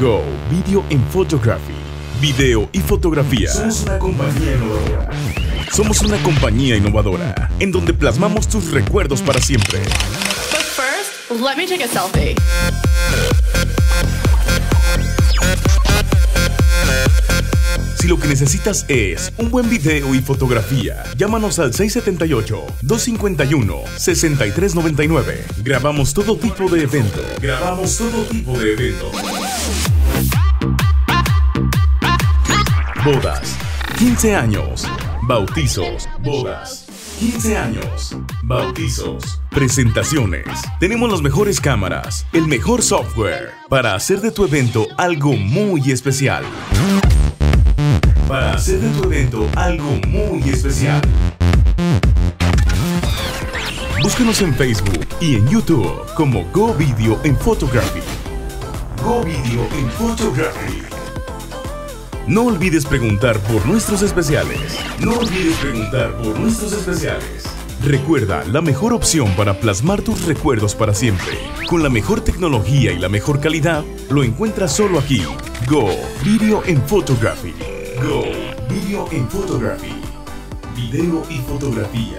Go Video and Photography. Video y fotografía. Somos una compañía innovadora. Somos una compañía innovadora en donde plasmamos tus recuerdos para siempre. But first, let me take a selfie. Necesitas es un buen video y fotografía, llámanos al 678-251-6399. Grabamos todo tipo de eventos. Grabamos todo tipo de eventos. Bodas, 15 años, bautizos, bodas, 15 años, bautizos, presentaciones. Tenemos las mejores cámaras, el mejor software para hacer de tu evento algo muy especial para hacer de tu evento algo muy especial. Búscanos en Facebook y en YouTube como Go Video en Photography. Go Video en Photography. No olvides preguntar por nuestros especiales. No olvides preguntar por nuestros especiales. Recuerda, la mejor opción para plasmar tus recuerdos para siempre, con la mejor tecnología y la mejor calidad, lo encuentras solo aquí. Go Video en Photography. Go Video en Photography. Video y fotografía.